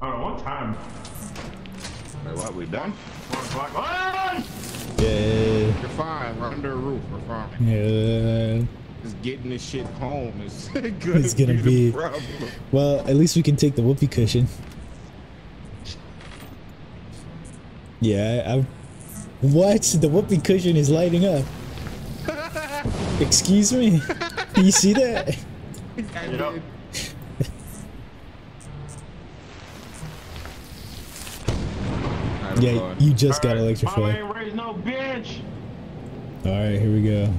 Oh, what time? Wait, what? We done? One o'clock. On! Yeah. You're fine. We're under a roof. We're fine. Yeah. Just getting this shit home is good. It's gonna be- the problem. Well, at least we can take the whoopee cushion. Yeah, I, I what? The whoopee cushion is lighting up. Excuse me? Do You see that? I did. Yeah, you just got electrified. ain't raised no bitch. Alright, here we go.